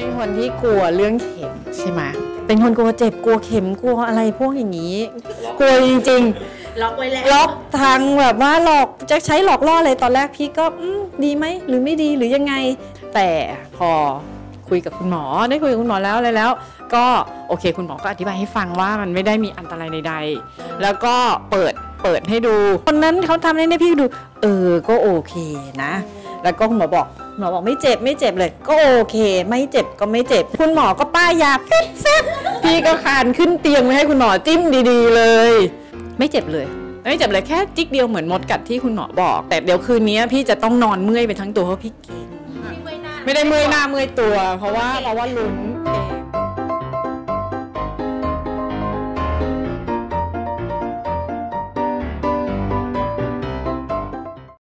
เป็นคนที่กลัวเรื่องเข็มใช่ไหมเป็นคนกลัวเจ็บกลัวเข็มกลัวอะไรพวกอย่างนี้ กลัวจริงล็อกไว้แล้วๆล็อกทางแบบว่าหลอกจะใช้หลอกล่ออะไรตอนแรกพี่ก็อืมดีไหมหรือไม่ดีหรือยังไง แต่พอคุยกับคุณหมอได้คุยกับคุณหมอแล้วอะไรแล้ว ก็โอเค คุณหมอก็อธิบายให้ฟังว่ามันไม่ได้มีอันตรายใดๆแล้วก็เปิดเปิดให้ดูคนนั้นเขาทำให้พี่ดู เออก็โอเคนะ แล้วก็คุณหมอบอก หมอบอกไม่เจ็บไม่เจ็บเลย ก็โอเค ไม่เจ็บก็ไม่เจ็บ คุณหมอก็ป้ายยาฟึ๊บฟึ๊บพี่ก็คานขึ้นเตียงไม่ให้คุณหมอจิ้มดี ๆ เลย ไม่เจ็บเลยไม่เจ็บเลยแค่จิกเดียวเหมือนมดกัดที่คุณหมอบอก แต่เดี๋ยวคืนนี้พี่จะต้องนอนเมื่อยไปทั้งตัวเพราะพี่เก่งที่ไม่น่าไม่ได้เมื่อยหน้าเมื่อยตัว เพราะว่าเพราะว่าลุ้น